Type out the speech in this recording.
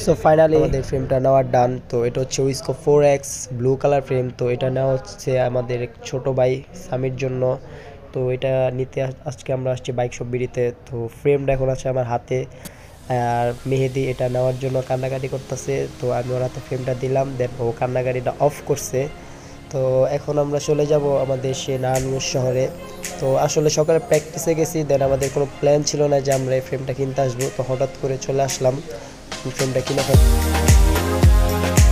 So finally আমাদের ফ্রেমটা নেওয়ার ডান তো এটা হচ্ছে উইসকো four X blue colour frame তো এটা নেওয়া হচ্ছে আমাদের ছোট ভাই স্বামীর জন্য। তো এটা নিতে আজকে আমরা আসছি বাইক শপ বিড়িতে। তো ফ্রেমটা এখন আছে আমার হাতে, আর মেহেদি এটা নেওয়ার জন্য কান্নাকাটি করতেছে। তো আমি ওর হাতে ফ্রেমটা দিলাম দেন ও কান্নাকাটিটা অফ করছে। তো এখন আমরা চলে যাব আমাদের সে নারায়ণগঞ্জ শহরে। তো আসলে সকালে প্র্যাকটিসে গেছি দেন আমাদের কোনো প্ল্যান ছিল না যে আমরা এই ফ্রেমটা কিনতে আসব। তো হঠাৎ করে চলে আসলাম। siempre aquí nos vemos.